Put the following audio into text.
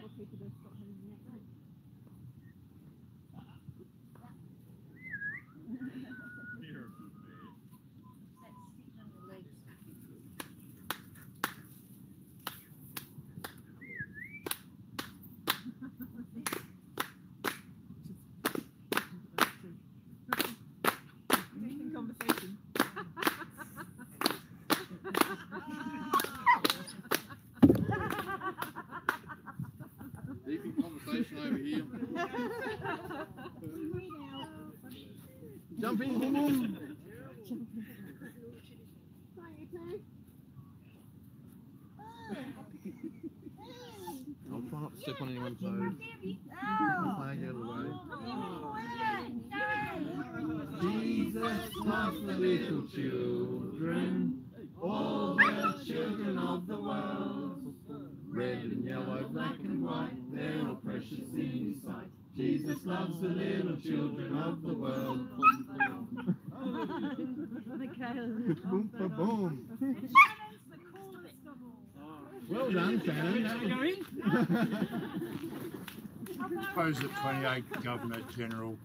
Conversation. Conversation over here. Jump in, boom. I'll try not to step on anyone's toes. Flag out of the way. Jesus loves the little children, all the children of the world. Red and yellow, black Jesus loves the little children of the world. boom, boom, boom. Well done, Shannon. Suppose at 28 Governor General